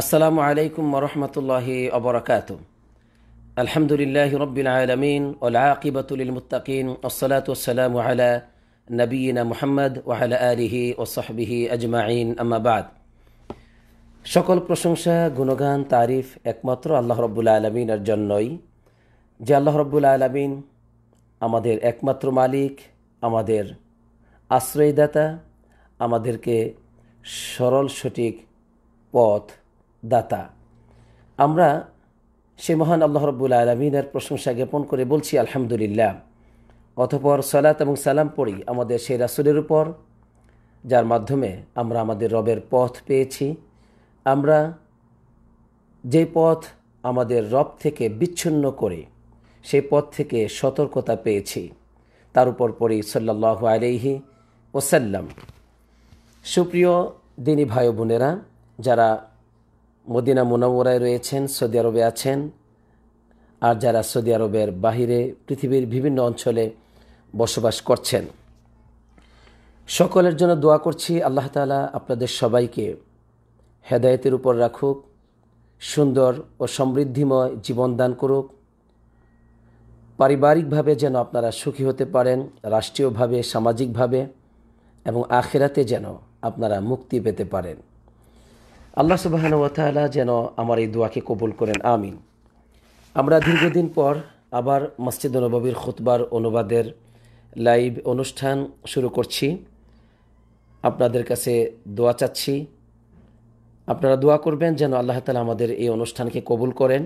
আসসালামু আলাইকুম ওরহমতুল্লাহি অবরাকাত আলহামদুলিল্লাহ রবিল আলমিন ওলাকিবতুল মুতাকিন ওসলাত ওসালাম আলা নবীনা মুহাম্মদ ওয়ালা আলিহি ও সাহবিহি আজমাইন। আম্মাবাদ সকল প্রশংসা, গুণগান, তারিফ একমাত্র আল্লাহ রব্বুল আলমিনের জন্যই। যে আল্লাহ রব্বুল আলমিন আমাদের একমাত্র মালিক, আমাদের আশ্রয়দাতা, আমাদেরকে সরল সঠিক পথ দাতা। আমরা সে মহান আল্লাহ রব্বুল আলমিনের প্রশংসা জ্ঞাপন করে বলছি, আলহামদুলিল্লাহ। অতপর সালাত এবং সালাম পড়ি আমাদের সেই রাসুলের উপর, যার মাধ্যমে আমরা আমাদের রবের পথ পেয়েছি। আমরা যে পথ আমাদের রব থেকে বিচ্ছিন্ন করে সেই পথ থেকে সতর্কতা পেয়েছি। তার উপর পড়ি সাল্লাহ আলহি ওসাল্লাম সুপ্রিয় দিনী ভাই বোনেরা, যারা মদিনা মুনাওয়ারায় রয়েছেন, সৌদি আরবে আছেন। আর যারা সৌদি আরবের বাহিরে পৃথিবীর বিভিন্ন অঞ্চলে বসবাস করছেন। সকলের জন্য দোয়া করছি, আল্লাহ তালা আপনাদের সবাইকে হেদায়েতের উপর রাখুক, সুন্দর ও সমৃদ্ধিময় জীবন দান করুক। পারিবারিকভাবে যেন আপনারা সুখী হতে পারেন, রাষ্ট্রীয়ভাবে, সামাজিকভাবে এবং আখেরাতে যেন আপনারা মুক্তি পেতে পারেন। আল্লাহ সুবাহন ওয়াতালা যেন আমার এই দোয়াকে কবুল করেন, আমিন। আমরা দীর্ঘদিন পর আবার মসজিদ নবাবির খুতবার অনুবাদের লাইভ অনুষ্ঠান শুরু করছি। আপনাদের কাছে দোয়া চাচ্ছি। আপনারা দোয়া করবেন যেন আল্লাহ তালা আমাদের এই অনুষ্ঠানকে কবুল করেন।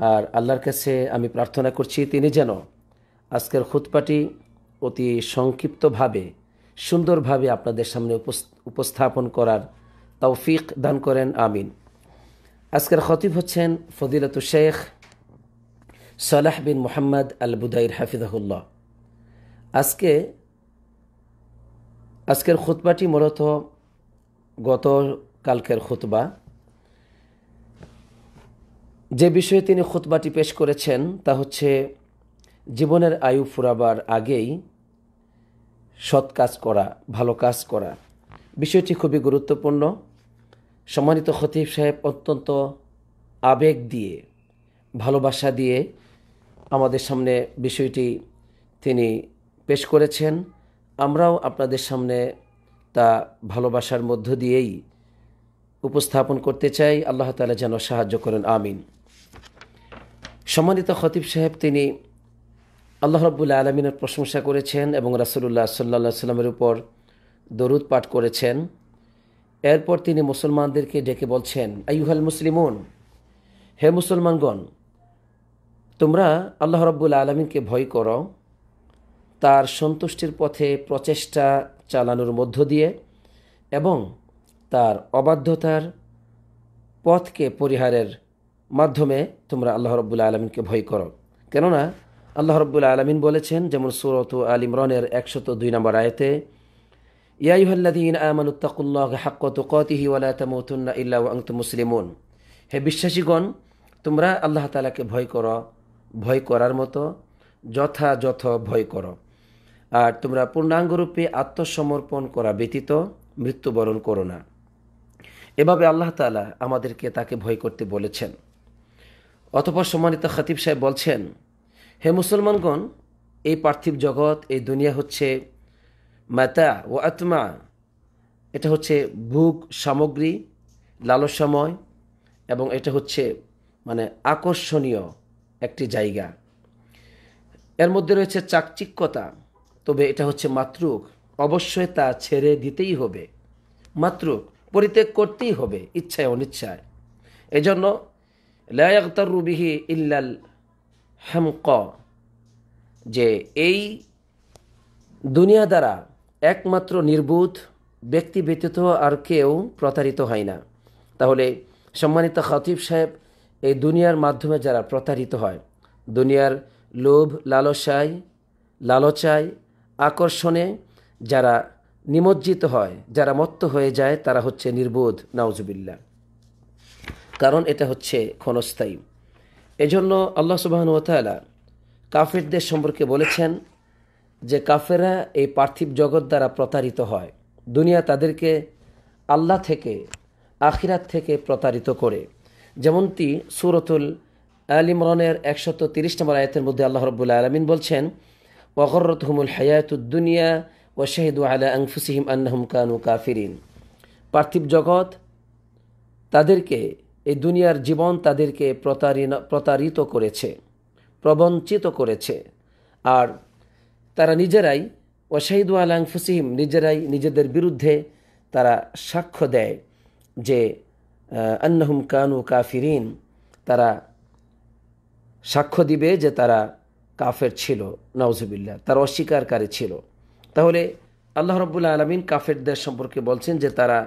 আর আল্লাহর কাছে আমি প্রার্থনা করছি, তিনি যেন আজকের খুতপাটি অতি সংক্ষিপ্তভাবে, সুন্দরভাবে আপনাদের সামনে উপস্থাপন করার তৌফিক দান করেন, আমিন। আজকের খতিব হচ্ছেন ফদিলত শেখ সালাহ বিন মোহাম্মদ আল বুদাইর হাফিজাহুল্লাহ। আজকে, আজকের খুতবাটি মূলত গত কালকের খুতবা। যে বিষয়ে তিনি খুতবাটি পেশ করেছেন তা হচ্ছে জীবনের আয়ু ফুরাবার আগেই সৎ কাজ করা, ভালো কাজ করা। বিষয়টি খুবই গুরুত্বপূর্ণ। সম্মানিত খতিব সাহেব, অত্যন্ত আবেগ দিয়ে, ভালোবাসা দিয়ে আমাদের সামনে বিষয়টি তিনি পেশ করেছেন। আমরাও আপনাদের সামনে তা ভালোবাসার মধ্য দিয়েই উপস্থাপন করতে চাই। আল্লাহ তালা যেন সাহায্য করেন, আমিন। সম্মানিত খতিব সাহেব, তিনি আল্লাহ রব্বুল্লা আলমিনের প্রশংসা করেছেন এবং রাসুল্লাহ সাল্লা সাল্লামের উপর দরুদ পাঠ করেছেন। এরপর তিনি মুসলমানদেরকে ডেকে বলছেন আইহাল মুসলিমন, হে মুসলমানগণ, তোমরা আল্লাহ রব্বুল আলমিনকে ভয় করো। তার সন্তুষ্টির পথে প্রচেষ্টা চালানোর মধ্য দিয়ে এবং তার অবাধ্যতার পথকে পরিহারের মাধ্যমে তোমরা আল্লাহ রব্বুল আলমিনকে ভয় করো। কেননা আল্লাহ রব্বুল আলমিন বলেছেন, যেমন সুরত আল ইমরানের একশত দুই নম্বর আয়তে ইয়াইহাল্লাদিন আমানুত্তাকুল্লাহ হাক্ক তুকাতিহি ওয়ালা তামুতুন্না ইল্লা আংতু মুসলিমুন। হে বিশ্বাসীগণ, তোমরা আল্লাহ তালাকে ভয় করো, ভয় করার মতো যথাযথ ভয় করো। আর তোমরা পূর্ণাঙ্গরূপে আত্মসমর্পণ করা ব্যতীত মৃত্যুবরণ করো না। এভাবে আল্লাহ তালা আমাদেরকে তাকে ভয় করতে বলেছেন। অতপর সম্মানিত খতিব সাহেব বলছেন, হে মুসলমানগণ, এই পার্থিব জগৎ, এই দুনিয়া হচ্ছে মাতা ও আত্মা। এটা হচ্ছে ভোগ সামগ্রী, লালসাময় এবং এটা হচ্ছে মানে আকর্ষণীয় একটি জায়গা। এর মধ্যে রয়েছে চাকচিক্যতা, তবে এটা হচ্ছে মাতৃক অবশ্যই তা ছেড়ে দিতেই হবে। মাতৃক পরিত্যাগ করতেই হবে, ইচ্ছায় অনিচ্ছায়। এজন্য লায়াক্তার রুবিহি ইল্লাল হেমক, যে এই দুনিয়া দ্বারা একমাত্র নির্বুধ ব্যক্তি ব্যতীত আর কেউ প্রতারিত হয় না। তাহলে সম্মানিত খতিব সাহেব, এই দুনিয়ার মাধ্যমে যারা প্রতারিত হয়, দুনিয়ার লোভ, লালসায়, লালচায়, আকর্ষণে যারা নিমজ্জিত হয়, যারা মত্ত হয়ে যায়, তারা হচ্ছে নির্বোধ নাউজুবিল্লা কারণ এটা হচ্ছে ক্ষণস্থায়ী। এজন্য আল্লাহ সুবাহন ওতালা কাফেরদের সম্পর্কে বলেছেন যে কাফেরা এই পার্থিব জগৎ দ্বারা প্রতারিত হয়, দুনিয়া তাদেরকে আল্লাহ থেকে, আখিরাত থেকে প্রতারিত করে। যেমনটি সুরতুল আল ইমরানের একশত তিরিশ নম্বর আয়াতের মধ্যে আল্লাহ রব্বুল্লা আলমিন বলছেন ওগরত হুমুল হায়াতুদ্দুনিয়া ও শাহিদু আলা আংফুসিহিম আন্নাহুম কানু কাফিরিন। পার্থিব জগৎ তাদেরকে, এই দুনিয়ার জীবন তাদেরকে প্রতারিত করেছে, প্রবঞ্চিত করেছে। আর তারা নিজেরাই, ওয়াশাহিদু আলাং ফুসিহিম নিজেরাই নিজেদের বিরুদ্ধে তারা সাক্ষ্য দেয় যে আন্নাহুম কানু কাফিরিন। তারা সাক্ষ্য দিবে যে তারা কাফের ছিল নওজুবিল্লা তারা অস্বীকারী ছিল। তাহলে আল্লাহ রব্বুল্লা আলমিন কাফেরদের সম্পর্কে বলছেন যে তারা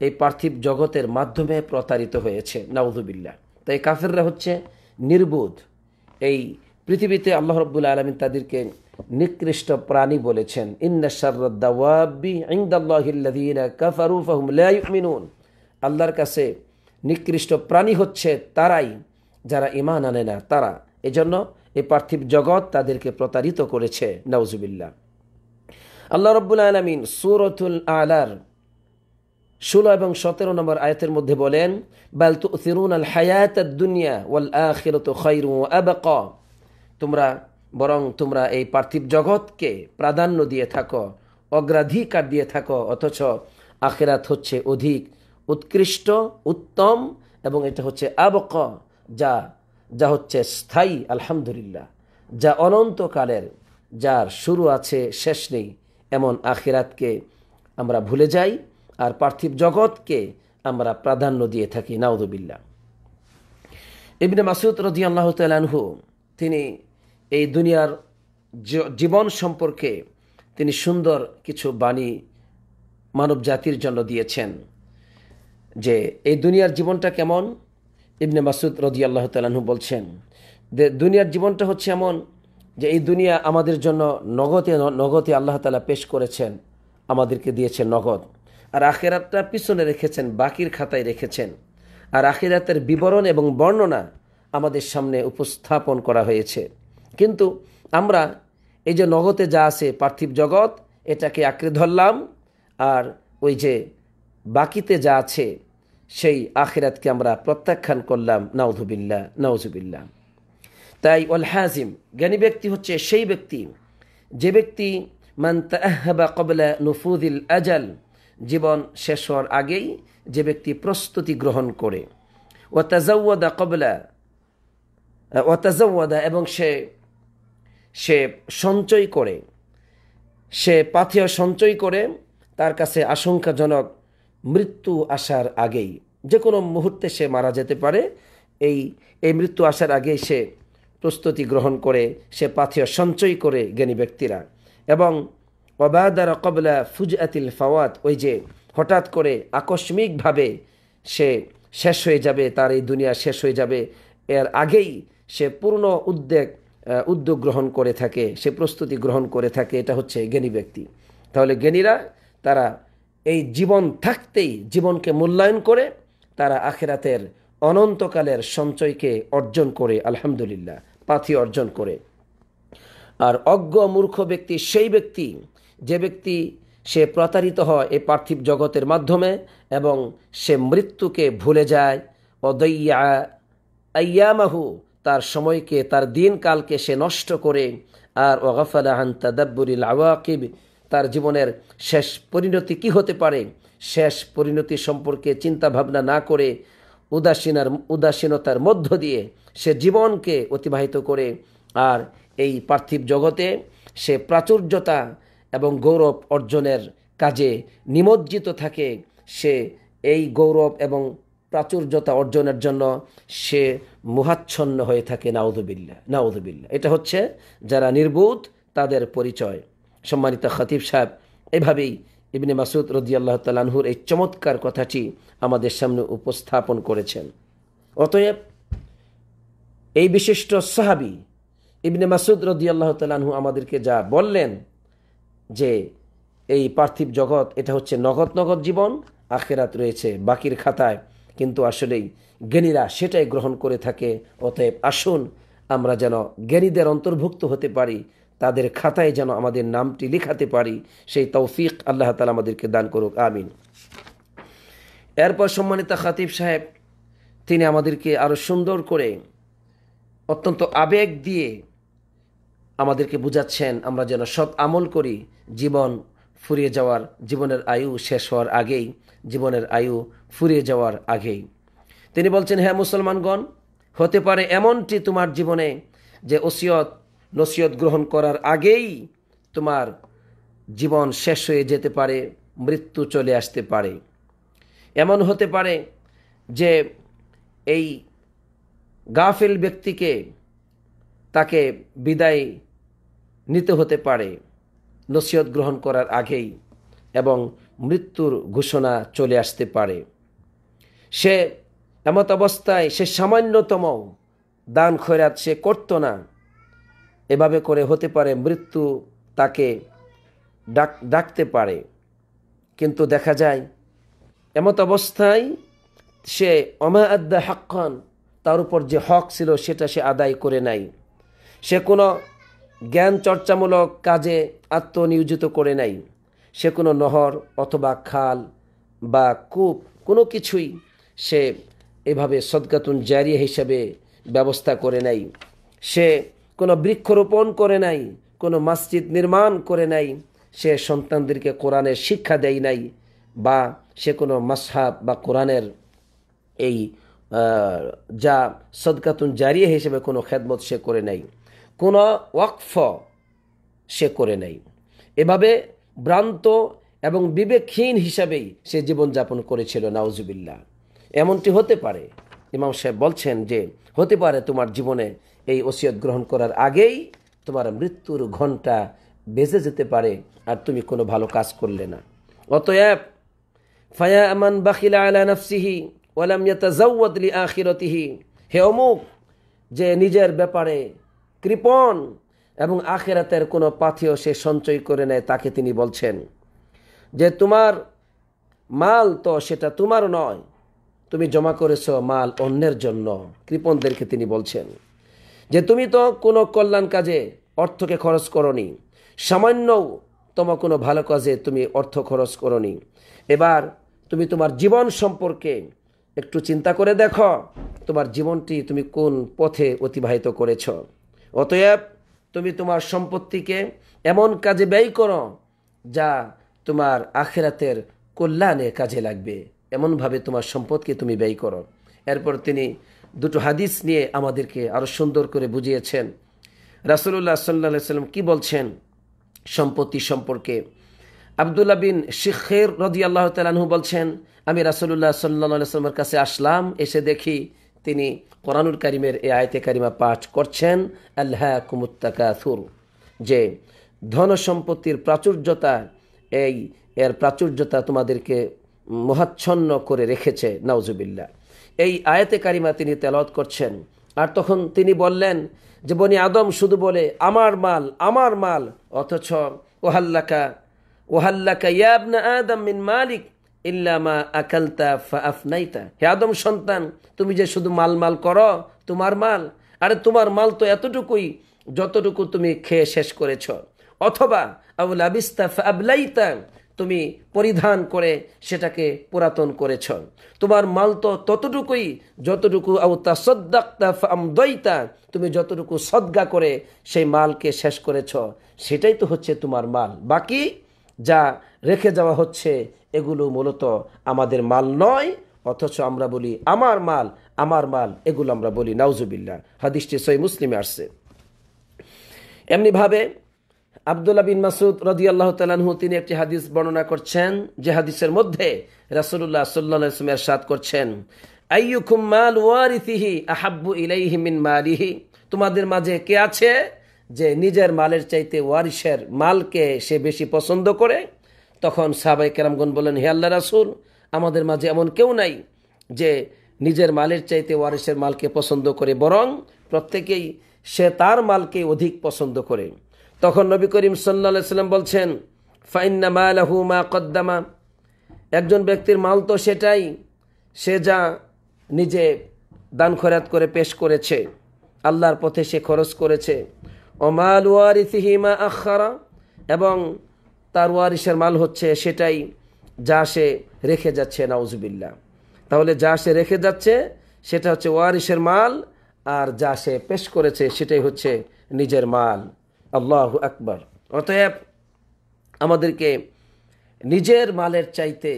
এই পার্থিব জগতের মাধ্যমে প্রতারিত হয়েছে নাউজুবিল্লা তাই কাফেররা হচ্ছে নির্বোধ। এই পৃথিবীতে আল্লাহ রব্বুল্লা আলমিন তাদেরকে নিকৃষ্ট প্রাণী বলেছেন আল্লাহর কাছে নিকৃষ্ট প্রাণী হচ্ছে তারাই যারা ইমান আনে না, তারা। এজন্য এই পার্থিব জগৎ তাদেরকে প্রতারিত করেছে নওজুবিল্লা আল্লাহ রব্বুল আলমিন সুরতুল আলার ষোলো এবং সতেরো নম্বর আয়াতের মধ্যে বলেন, বাল তু ফিরুন আল হায়াত দুনিয়া ওয়াল আখিরত খৈরু আবাক। তোমরা বরং তোমরা এই পার্থিব জগৎকে প্রাধান্য দিয়ে থাকো, অগ্রাধিকার দিয়ে থাকো, অথচ আখেরাত হচ্ছে অধিক উৎকৃষ্ট, উত্তম এবং এটা হচ্ছে আবক, যা যা হচ্ছে স্থায়ী, আলহামদুলিল্লাহ। যা অনন্তকালের, যার শুরু আছে, শেষ নেই, এমন আখিরাতকে আমরা ভুলে যাই আর পার্থিব জগৎকে আমরা প্রাধান্য দিয়ে থাকি নাউদুবিল্লা ইবনে মাসুদ রদি আল্লাহ তালানহু তিনি এই দুনিয়ার জীবন সম্পর্কে তিনি সুন্দর কিছু বাণী মানব জাতির জন্য দিয়েছেন যে এই দুনিয়ার জীবনটা কেমন? ইবনে মাসুদ রদি আল্লাহ তালাহু বলছেন যে দুনিয়ার জীবনটা হচ্ছে এমন যে এই দুনিয়া আমাদের জন্য নগদে নগদে আল্লাহ তালা পেশ করেছেন, আমাদেরকে দিয়েছেন নগদ। আর আখেরাতটা পিছনে রেখেছেন, বাকির খাতায় রেখেছেন। আর আখেরাতের বিবরণ এবং বর্ণনা আমাদের সামনে উপস্থাপন করা হয়েছে। কিন্তু আমরা এই যে নগদে যা আছে পার্থিব জগৎ, এটাকে আঁকড়ে ধরলাম আর ওই যে বাকিতে যা আছে সেই আখিরাতকে আমরা প্রত্যাখ্যান করলাম নাউজুবিল্লা নাউজুবিল্লা তাই ওয়াল হাজিম, জ্ঞানী ব্যক্তি হচ্ছে সেই ব্যক্তি, যে ব্যক্তি মান তাহাবা কবলা নুফুদিল আজাল, জীবন শেষ হওয়ার আগেই যে ব্যক্তি প্রস্তুতি গ্রহণ করে। ও তাজাউদা কবলা ও তাজাউদা এবং সে সে সঞ্চয় করে, সে পাথেয় সঞ্চয় করে, তার কাছে আশঙ্কাজনক মৃত্যু আসার আগেই যে কোনো মুহূর্তে সে মারা যেতে পারে। এই এই মৃত্যু আসার আগেই সে প্রস্তুতি গ্রহণ করে, সে পাথেয় সঞ্চয় করে জ্ঞানী ব্যক্তিরা। এবং অবাদার কবলা ফুজআতিল ফাওয়াত, ওই যে হঠাৎ করে আকস্মিকভাবে সে শেষ হয়ে যাবে, তার এই দুনিয়া শেষ হয়ে যাবে, এর আগেই সে পূর্ণ উদ্বেগ উদ্যোগ গ্রহণ করে থাকে, সে প্রস্তুতি গ্রহণ করে থাকে, এটা হচ্ছে জ্ঞানী ব্যক্তি। তাহলে জ্ঞানীরা, তারা এই জীবন থাকতেই জীবনকে মূল্যায়ন করে, তারা আখেরাতের অনন্তকালের সঞ্চয়কে অর্জন করে, আলহামদুলিল্লাহ, পাথি অর্জন করে। আর অজ্ঞ মূর্খ ব্যক্তি, সেই ব্যক্তি, যে ব্যক্তি সে প্রতারিত হয় এই পার্থিব জগতের মাধ্যমে এবং সে মৃত্যুকে ভুলে যায় অদইয়া আয়ামাহু তার সময়কে, তার দিনকালকে সে নষ্ট করে, আর ওগাফালাহান তাদাব্বুরিল আওয়াকিব, তার জীবনের শেষ পরিণতি কি হতে পারে? শেষ পরিণতি সম্পর্কে চিন্তা ভাবনা না করে, উদাসীনার, উদাসীনতার মধ্য দিয়ে সে জীবনকে অতিবাহিত করে, আর এই পার্থিব জগতে সে প্রাচুর্যতা এবং গৌরব অর্জনের কাজে নিমজ্জিত থাকে। সে এই গৌরব এবং প্রাচুর্যতা অর্জনের জন্য সে মুহাচ্ছন্ন হয়ে থাকে নাউদুবিল্লা নাউদুবিল্লা এটা হচ্ছে যারা নির্বোধ, তাদের পরিচয়। সম্মানিত খতিব সাহেব, এভাবেই ইবনে মাসুদ রদিয়াল্লাহ তালানহুর এই চমৎকার কথাটি আমাদের সামনে উপস্থাপন করেছেন। অতএব এই বিশিষ্ট সাহাবি ইবনে মাসুদ রদিয়াল্লাহ তালানহু আমাদেরকে যা বললেন যে এই পার্থিব জগৎ, এটা হচ্ছে নগদ নগদ জীবন, আখেরাত রয়েছে বাকির খাতায়। কিন্তু আসলেই জ্ঞানীরা সেটাই গ্রহণ করে থাকে। অতএব আসুন আমরা যেন জ্ঞানীদের অন্তর্ভুক্ত হতে পারি, তাদের খাতায় যেন আমাদের নামটি লেখাতে পারি। সেই তৌফিক আল্লাহ তালা আমাদেরকে দান করুক, আমিন। এরপর সম্মানিত খাতিব সাহেব, তিনি আমাদেরকে আরও সুন্দর করে অত্যন্ত আবেগ দিয়ে আমাদেরকে বুঝাচ্ছেন, আমরা যেন সৎ আমল করি, জীবন ফুরিয়ে যাওয়ার, জীবনের আয়ু শেষ হওয়ার আগেই। জীবনের আয়ু ফুরিয়ে যাওয়ার আগেই। তিনি বলছেন হ্যাঁ মুসলমানগণ, হতে পারে এমনটি তোমার জীবনে যে ওসিয়ত, নসিয়ত গ্রহণ করার আগেই তোমার জীবন শেষ হয়ে যেতে পারে, মৃত্যু চলে আসতে পারে। এমন হতে পারে যে এই গাফিল ব্যক্তিকে তাকে বিদায় নিতে হতে পারে নসিহত গ্রহণ করার আগেই। এবং মৃত্যুর ঘোষণা চলে আসতে পারে। সে এমত অবস্থায় সে সামান্যতম দান খয়রাত সে করত না। এভাবে করে হতে পারে মৃত্যু তাকে ডাক, ডাকতে পারে। কিন্তু দেখা যায় এমত অবস্থায় সে অমা আদ্দা হাক্কান, তার উপর যে হক ছিল সেটা সে আদায় করে নাই। সে কোনো জ্ঞান চর্চামূলক কাজে আত্মনিয়োজিত করে নাই। সে কোনো নহর অথবা খাল বা কূপ, কোনো কিছুই সে এভাবে সদকাতুন জারিয়া হিসাবে ব্যবস্থা করে নাই। সে কোনো বৃক্ষরোপণ করে নাই, কোনো মসজিদ নির্মাণ করে নাই, সে সন্তানদেরকে কোরআনের শিক্ষা দেয় নাই বা সে কোনো মাসহাব বা কোরআনের এই যা সদকাতুন জারিয়া হিসেবে কোনো খেদমত সে করে নাই, কোনো ওয়াকফ সে করে নাই। এভাবে ভ্রান্ত এবং বিবেকহীন হিসাবেই সে জীবনযাপন করেছিল নাউজুবিল্লা এমনটি হতে পারে, ইমাম সাহেব বলছেন যে, হতে পারে তোমার জীবনে এই ওসিয়ত গ্রহণ করার আগেই তোমার মৃত্যুর ঘণ্টা বেজে যেতে পারে আর তুমি কোনো ভালো কাজ করলে না। অতএব, ফায়া আমান বাখিলা আলা নফসিহি ওয়ালাম ইয়াতাজাওয়াদ লি হে অমুক যে নিজের ব্যাপারে কৃপণ এবং আখেরাতের কোনো পাথেও সে সঞ্চয় করে নেয়, তাকে তিনি বলছেন যে, তোমার মাল তো সেটা তোমার নয়, তুমি জমা করেছ মাল অন্যের জন্য। কৃপণদেরকে তিনি বলছেন যে, তুমি তো কোনো কল্যাণ কাজে অর্থকে খরচ করনি, সামান্যও তোমার কোনো ভালো কাজে তুমি অর্থ খরচ করনি। এবার তুমি তোমার জীবন সম্পর্কে একটু চিন্তা করে দেখো, তোমার জীবনটি তুমি কোন পথে অতিবাহিত করেছ। অতএব তুমি তোমার সম্পত্তিকে এমন কাজে ব্যয় করো যা তোমার আখেরাতের কল্যাণে কাজে লাগবে। এমনভাবে তোমার সম্পদকে তুমি ব্যয় করো। এরপর তিনি দুটো হাদিস নিয়ে আমাদেরকে আরও সুন্দর করে বুঝিয়েছেন। রাসুল্লাহ সাল্লা সাল্লাম কী বলছেন? সম্পত্তি সম্পর্কে। আবদুল্লাহ বিন শিখের রদি আল্লাহ তালাহু বলছেন, আমি রাসুল্লাহ সাল্লা সাল্লামের কাছে আসলাম, এসে দেখি তিনি কোরআনুল কারিমের এই আয়তে কারিমা পাঠ করছেন আল্লাহ কুমুত্তাকাথুর যে ধন সম্পত্তির প্রাচুর্যতা এই, এর প্রাচুর্যতা তোমাদেরকে মহাচ্ছন্ন করে রেখেছে নাউজুবিল্লা এই আয়াতে কারিমা তিনি তেলত করছেন। আর তখন তিনি বললেন যে, বনি আদম শুধু বলে, আমার মাল আমার মাল অথচ ওহাল্লাকা ওহাল্লাকা ইয়াবনা আদম মিন মালিক ইল্লামা আকালতা আফনাইতা। হে আদম সন্তান, তুমি যে শুধু মাল মাল করো, তোমার মাল, আরে তোমার মাল তো এতটুকুই যতটুকু তুমি খেয়ে শেষ করেছ। অথবা আবুল আবিস্তা আবলাইতা, তুমি পরিধান করে সেটাকে পুরাতন করেছ। তোমার মাল তো ততটুকুই যতটুকু আউতা সদ্দাক্তা আমদইতা, তুমি যতটুকু সদ্গা করে সেই মালকে শেষ করেছ, সেটাই তো হচ্ছে তোমার মাল। বাকি যা রেখে যাওয়া হচ্ছে, এগুলো মূলত আমাদের মাল নয়, অথচ আমরা বলি আমার মাল আমার মাল, এগুলো আমরা বলি নাউজুবিল্লা হাদিসটি সই মুসলিমে আসছে। এমনিভাবে আবদুল্লাহ বিন মাসুদ রদি আল্লাহ তালাহু তিনি একটি হাদিস বর্ণনা করছেন, যে হাদিসের মধ্যে রাসুল্লাহ সাল্লামের সাদ করছেন, আইয়ুকুম মাল ওয়ারিথিহি আহাব্বু ইলাইহি মিন মালিহি? তোমাদের মাঝে কে আছে যে নিজের মালের চাইতে ওয়ারিসের মালকে সে বেশি পছন্দ করে? তখন সাহাবাই কেরামগন বলেন হে আল্লাহ রাসুল, আমাদের মাঝে এমন কেউ নাই যে নিজের মালের চাইতে ওয়ারিসের মালকে পছন্দ করে, বরং প্রত্যেকেই সে তার মালকে অধিক পছন্দ করে। তখন নবী করিম সাল্লা সাল্লাম বলছেন, ফাইন্না মালাহু মা কদ্দামা, একজন ব্যক্তির মাল তো সেটাই, সে যা নিজে দান খরাত করে পেশ করেছে, আল্লাহর পথে সে খরচ করেছে। অমাল ওয়ারিথিহিমা আখারা, এবং তার ওয়ারিসের মাল হচ্ছে সেটাই যা সে রেখে যাচ্ছে নাউজুবিল্লা তাহলে যা সে রেখে যাচ্ছে, সেটা হচ্ছে ওয়ারিসের মাল, আর যা সে পেশ করেছে, সেটাই হচ্ছে নিজের মাল। আল্লাহ আকবর। অতএব আমাদেরকে নিজের মালের চাইতে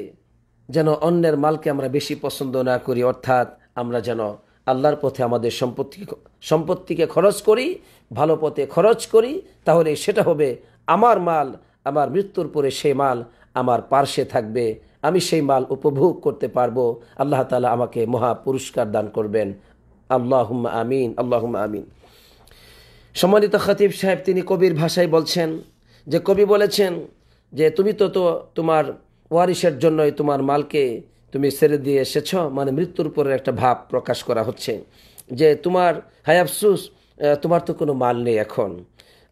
যেন অন্যের মালকে আমরা বেশি পছন্দ না করি, অর্থাৎ আমরা যেন আল্লাহর পথে আমাদের সম্পত্তি সম্পত্তিকে খরচ করি, ভালো পথে খরচ করি, তাহলে সেটা হবে আমার মাল আমার মৃত্যুর পরে সেই মাল আমার পার্শ্বে থাকবে। আমি সেই মাল উপভোগ করতে পারব। আল্লাহ তালা আমাকে মহা পুরস্কার দান করবেন। আল্লাহ আমিন আল্লাহ আমিন। সম্মানিত খতিব সাহেব, তিনি কবির ভাষায় বলছেন যে, কবি বলেছেন যে, তুমি তো তো তোমার ওয়ারিসের জন্যই তোমার মালকে তুমি ছেড়ে দিয়ে এসেছ মানে মৃত্যুর পরে একটা ভাব প্রকাশ করা হচ্ছে যে, তোমার, হায় আফসুস তোমার তো কোনো মাল নেই এখন।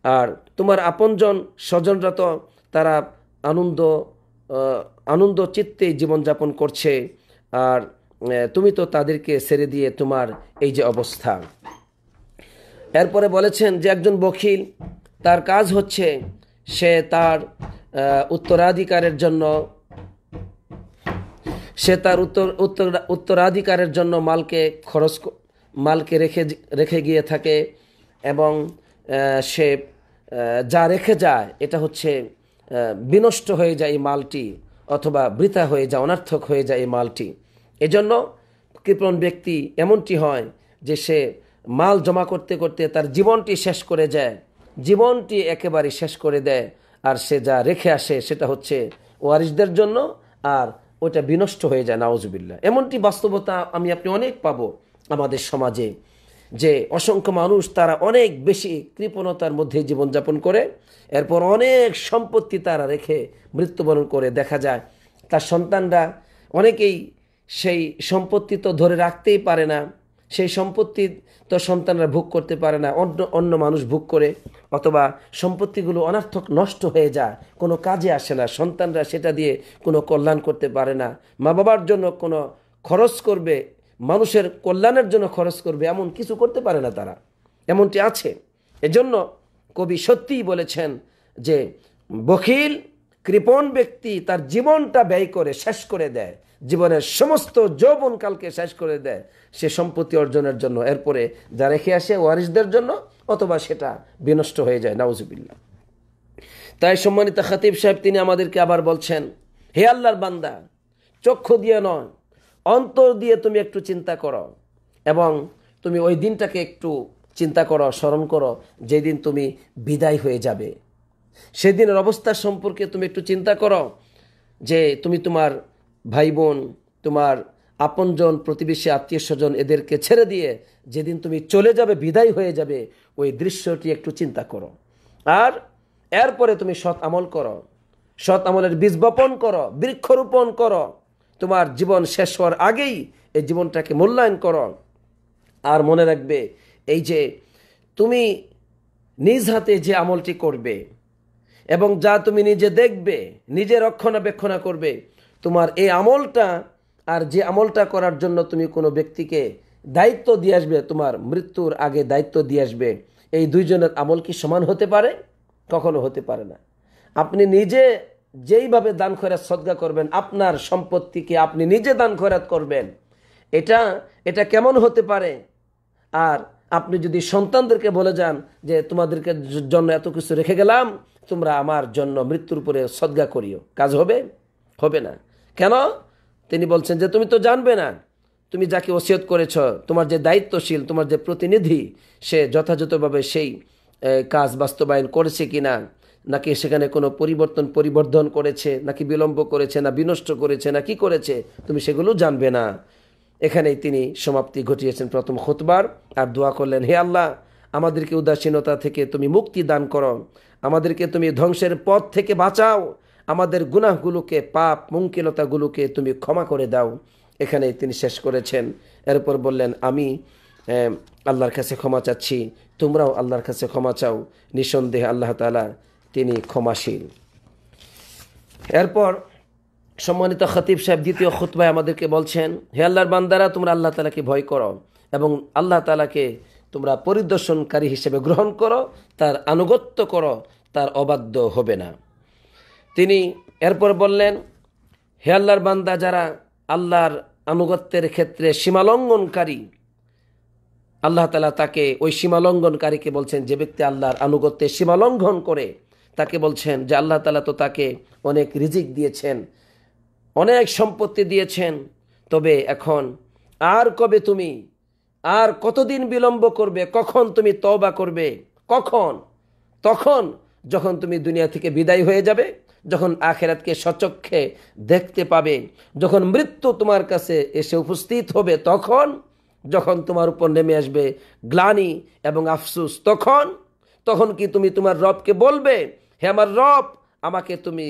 আর তোমার আপনজন স্বজনরা তো তারা আনন্দ আনন্দ চিত্তে জীবনযাপন করছে। আর তুমি তো তাদেরকে ছেড়ে দিয়ে তোমার এই যে অবস্থা। এরপরে বলেছেন যে একজন বকিল তার কাজ হচ্ছে সে তার উত্তরাধিকারের জন্য, সে তার উত্তর উত্তর, উত্তরাধিকারের জন্য মালকে খরচ মালকে রেখে রেখে গিয়ে থাকে এবং সে যা রেখে যায়, এটা হচ্ছে বিনষ্ট হয়ে যায় এই মালটি অথবা বৃথা হয়ে যায়, অনার্থক হয়ে যায় এই মালটি। এজন্য কৃপণ ব্যক্তি এমনটি হয় যে সে মাল জমা করতে করতে তার জীবনটি শেষ করে যায় জীবনটি একেবারে শেষ করে দেয়, আর সে যা রেখে আসে সেটা হচ্ছে ওয়ারিসদের জন্য, আর ওইটা বিনষ্ট হয়ে যায় নাওজবিল্লা এমনটি বাস্তবতা আমি, আপনি অনেক পাবো আমাদের সমাজে। যে অসংখ্য মানুষ তারা অনেক বেশি কৃপণতার মধ্যে জীবনযাপন করে, এরপর অনেক সম্পত্তি তারা রেখে মৃত্যুবরণ করে। দেখা যায়, তার সন্তানরা অনেকেই সেই সম্পত্তি তো ধরে রাখতেই পারে না, সেই সম্পত্তি তো সন্তানরা ভোগ করতে পারে না, অন্য অন্য মানুষ ভোগ করে, অথবা সম্পত্তিগুলো অনার্থক নষ্ট হয়ে যায়, কোনো কাজে আসে না, সন্তানরা সেটা দিয়ে কোনো কল্যাণ করতে পারে না। মা বাবার জন্য কোনো খরচ করবে মানুষের কল্যাণের জন্য খরচ করবে, এমন কিছু করতে পারে না তারা। এমনটি আছে। এজন্য কবি সত্যিই বলেছেন যে, বখিল, কৃপণ ব্যক্তি তার জীবনটা ব্যয় করে শেষ করে দেয়। জীবনের সমস্ত যৌবনকালকে শেষ করে দেয় সে সম্পত্তি অর্জনের জন্য। এরপরে যা রেখে আসে ওয়ারিসদের জন্য, অথবা সেটা বিনষ্ট হয়ে যায় নাউজুবিল্লা তাই সম্মানিত খাতিব সাহেব, তিনি আমাদেরকে আবার বলছেন, হে আল্লাহর বান্দা, চক্ষু দিয়ে নয় অন্তর দিয়ে তুমি একটু চিন্তা করো এবং তুমি ওই দিনটাকে একটু চিন্তা করো, স্মরণ করো, যেদিন তুমি বিদায় হয়ে যাবে। সেদিনের অবস্থা সম্পর্কে তুমি একটু চিন্তা করো যে তুমি তোমার ভাই বোন তোমার আপনজন, প্রতিবেশী আত্মীয় স্বজন এদেরকে ছেড়ে দিয়ে যেদিন তুমি চলে যাবে, বিদায় হয়ে যাবে, ওই দৃশ্যটি একটু চিন্তা করো। আর এরপরে তুমি সৎ আমল করো। সৎ আমলের বীজ বপন করো, বৃক্ষরোপণ করো। তোমার জীবন শেষ হওয়ার আগেই এই জীবনটাকে মূল্যায়ন করো। আর মনে রাখবে, এই যে তুমি নিজ হাতে যে আমলটি করবে এবং যা তুমি নিজে দেখবে নিজে রক্ষণাবেক্ষণা করবে, তোমার এই আমলটা আর যে আমলটা করার জন্য তুমি কোনো ব্যক্তিকে দায়িত্ব দিয়ে আসবে, তোমার মৃত্যুর আগে দায়িত্ব দিয়ে আসবে, এই দুইজনের আমল কি সমান হতে পারে? কখনো হতে পারে না। আপনি নিজে যেইভাবে দান খয়রাত সদ্গা করবেন, আপনার সম্পত্তিকে আপনি নিজে দান খয়রাত করবেন। এটা এটা কেমন হতে পারে? আর আপনি যদি সন্তানদেরকে বলে যান যে, তোমাদেরকে জন্য এত কিছু রেখে গেলাম, তোমরা আমার জন্য মৃত্যুর উপরে সদ্গা করিও। কাজ হবে? হবে না। কেন? তিনি বলছেন যে, তুমি তো জানবে না। তুমি যাকে ওসিয়ত করেছ, তোমার যে দায়িত্বশীল, তোমার যে প্রতিনিধি, সে যথাযথভাবে সেই কাজ বাস্তবায়ন করেছে কি না নাকি সেখানে কোনো পরিবর্তন, পরিবর্ধন করেছে, নাকি বিলম্ব করেছে, না বিনষ্ট করেছে, না কি করেছে, তুমি সেগুলো জানবে না। এখানেই তিনি সমাপ্তি ঘটিয়েছেন প্রথম খুতবার। আর দোয়া করলেন, হে আল্লাহ, আমাদেরকে উদাসীনতা থেকে তুমি মুক্তি দান করো। আমাদেরকে তুমি ধ্বংসের পথ থেকে বাঁচাও। আমাদের গুনাহগুলোকে, পাপ মুঙ্কিলতাগুলোকে তুমি ক্ষমা করে দাও। এখানে তিনি শেষ করেছেন। এরপর বললেন, আমি আল্লাহর কাছে ক্ষমা চাচ্ছি। তোমরাও আল্লাহর কাছে ক্ষমা চাও। নিঃসন্দেহে আল্লাহ তালা তিনি ক্ষমাশীল। এরপর সম্মানিত খতিব সাহেব দ্বিতীয় খুতবায় আমাদেরকে বলছেন, হে আল্লাহর বান্দারা, তোমরা আল্লাহ তালাকে ভয় করো এবং আল্লাহ তালাকে তোমরা পরিদর্শনকারী হিসেবে গ্রহণ করো, তার আনুগত্য করো, তার অবাধ্য হবে না। তিনি এরপর বললেন, হে আল্লাহর বান্দা, যারা আল্লাহর আনুগত্যের ক্ষেত্রে সীমালঙ্ঘনকারী, আল্লাহ তালা তাকে ওই সীমালঙ্ঘনকারীকে বলছেন, যে ব্যক্তি আল্লাহর আনুগত্যে সীমালঙ্ঘন করে তাকে বলছেন যে আল্লাহ তালা তো তাকে অনেক রিজিক দিয়েছেন, অনেক সম্পত্তি দিয়েছেন, তবে এখন আর কবে তুমি, আর কতদিন বিলম্ব করবে, কখন তুমি তওবা করবে, কখন, তখন যখন তুমি দুনিয়া থেকে বিদায় হয়ে যাবে, যখন আখেরাতকে সচক্ষে দেখতে পাবে, যখন মৃত্যু তোমার কাছে এসে উপস্থিত হবে, তখন, যখন তোমার উপর নেমে আসবে গ্লানি এবং আফসুস, তখন তখন কি তুমি তোমার রবকে বলবে হে আমার রব, আমাকে তুমি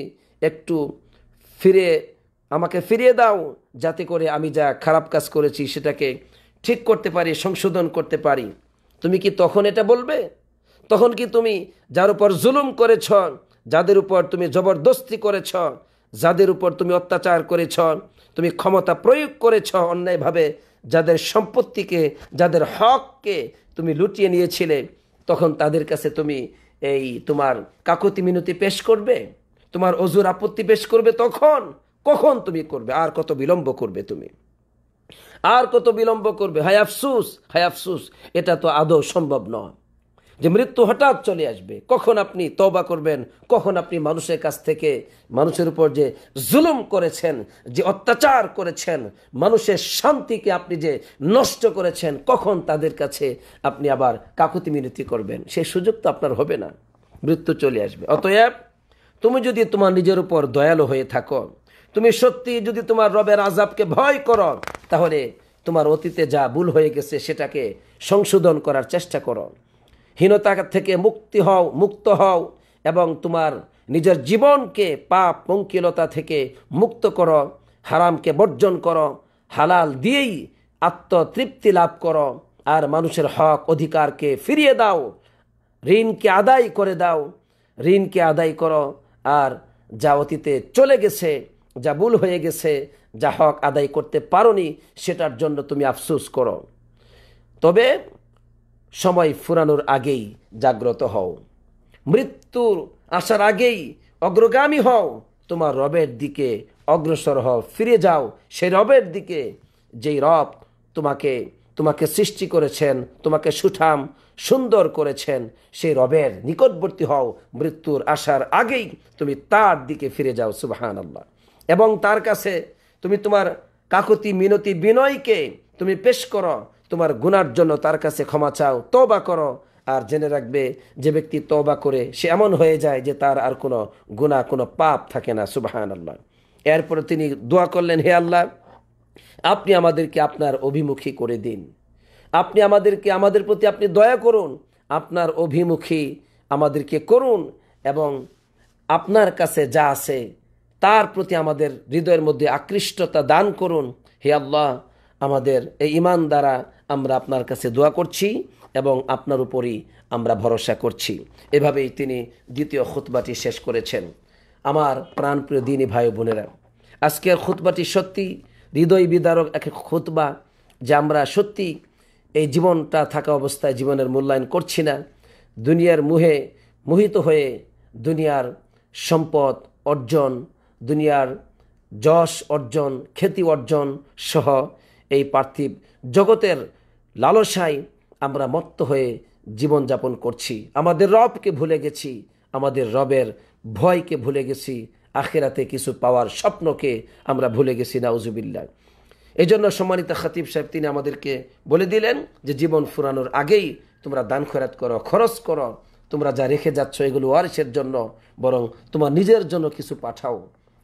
একটু ফিরে আমাকে ফিরিয়ে দাও, যাতে করে আমি যা খারাপ কাজ করেছি সেটাকে ঠিক করতে পারি, সংশোধন করতে পারি। তুমি কি তখন এটা বলবে? তখন কি তুমি যার উপর জুলুম করেছ, যাদের উপর তুমি জবরদস্তি করেছ, যাদের উপর তুমি অত্যাচার করেছ, তুমি ক্ষমতা প্রয়োগ করেছ অন্যায়ভাবে, যাদের সম্পত্তিকে, যাদের হককে তুমি লুটিয়ে নিয়েছিলে, তখন তাদের কাছে তুমি এই তোমার কাকতি মিনতি পেশ করবে? তোমার অজুর আপত্তি পেশ করবে তখন? কখন তুমি করবে? আর কত বিলম্ব করবে তুমি? আর কত বিলম্ব করবে? হায় আফসুস হায় আফসুস, এটা তো আদৌ সম্ভব নয়। যে মৃত্যু হঠাৎ চলে আসবে, কখন আপনি তবা করবেন, কখন আপনি মানুষের কাছ থেকে, মানুষের উপর যে জুলুম করেছেন, যে অত্যাচার করেছেন, মানুষের শান্তিকে আপনি যে নষ্ট করেছেন, কখন তাদের কাছে আপনি আবার কাকুতি মিনতি করবেন? সেই সুযোগ তো আপনার হবে না। মৃত্যু চলে আসবে। অতএব, তুমি যদি তোমার নিজের উপর দয়ালু হয়ে থাকো, তুমি সত্যি যদি তোমার রবের আজাবকে ভয় করো, তাহলে তোমার অতীতে যা ভুল হয়ে গেছে, সেটাকে সংশোধন করার চেষ্টা করো। হীনতা থেকে মুক্তি হও, মুক্ত হও এবং তোমার নিজের জীবনকে পাপ পঙ্কিলতা থেকে মুক্ত করো, হারামকে বর্জন করো, হালাল দিয়েই আত্মতৃপ্তি লাভ করো আর মানুষের হক, অধিকারকে ফিরিয়ে দাও, ঋণকে আদায় করে দাও, ঋণকে আদায় করো আর যা অতীতে চলে গেছে, যা ভুল হয়ে গেছে, যা হক আদায় করতে পারোনি, সেটার জন্য তুমি আফসোস করো। তবে সময় ফুরানোর আগেই জাগ্রত হও। মৃত্যুর আসার আগেই অগ্রগামী হও। তোমার রবের দিকে অগ্রসর হও। ফিরে যাও সেই রবের দিকে। যেই রব তোমাকে তোমাকে সৃষ্টি করেছেন, তোমাকে সুঠাম, সুন্দর করেছেন, সেই রবের নিকটবর্তী হও। মৃত্যুর আসার আগেই তুমি তার দিকে ফিরে যাও সুবাহান আল্লাহ এবং তার কাছে তুমি তোমার কাকতি মিনতি বিনয়কে তুমি পেশ করো। তোমার গুনার জন্য তার কাছে ক্ষমা চাও তবা করো। আর জেনে রাখবে, যে ব্যক্তি তবা করে সে এমন হয়ে যায় যে তার আর কোনো গুণা কোনো পাপ থাকে না সুবাহান আল্লাহ এরপরে তিনি দোয়া করলেন, হে আল্লাহ, আপনি আমাদেরকে আপনার অভিমুখী করে দিন। আপনি আমাদেরকে, আমাদের প্রতি আপনি দয়া করুন, আপনার অভিমুখী আমাদেরকে করুন এবং আপনার কাছে যা আছে তার প্রতি আমাদের হৃদয়ের মধ্যে আকৃষ্টতা দান করুন। হে আল্লাহ, আমাদের এই ইমান দ্বারা আমরা আপনার কাছে দোয়া করছি এবং আপনার উপরই আমরা ভরসা করছি। এভাবেই তিনি দ্বিতীয় খুতবাটি শেষ করেছেন। আমার প্রাণপ্রিয় দিনী ভাই বোনেরা, আজকের খুতবাটি সত্যি হৃদয় বিদারক এক খুতবা যে আমরা সত্যি এই জীবনটা থাকা অবস্থায় জীবনের মূল্যায়ন করছি না। দুনিয়ার মুহে মোহিত হয়ে দুনিয়ার সম্পদ অর্জন, দুনিয়ার যশ অর্জন, খ্যাতি অর্জন সহ এই পার্থিব জগতের লালসায় আমরা মত্ত হয়ে জীবনযাপন করছি। আমাদের রবকে ভুলে গেছি, আমাদের রবের ভয়কে ভুলে গেছি, আখেরাতে কিছু পাওয়ার স্বপ্নকে আমরা ভুলে গেছি নাউজুবিল্লা এই জন্য সম্মানিত খাতিব সাহেব, তিনি আমাদেরকে বলে দিলেন যে জীবন ফুরানোর আগেই তোমরা দান খরাত করো, খরচ করো, তোমরা যা রেখে যাচ্ছ এগুলো ওয়ারিসের জন্য, বরং তোমার নিজের জন্য কিছু পাঠাও।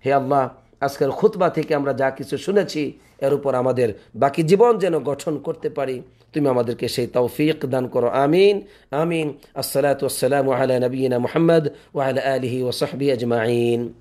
হে আল্লাহ, আজকের খুতবা থেকে আমরা যা কিছু শুনেছি এর উপর আমাদের বাকি জীবন যেন গঠন করতে পারি। তুমি আমাদেরকে সেই তৌফিক দান করো। আমিন। আমিন। আসসালাতু আসসালামু আলা নবীনা মোহাম্মদ ওয়াহ আলহি সাহবিহি আজমাইন।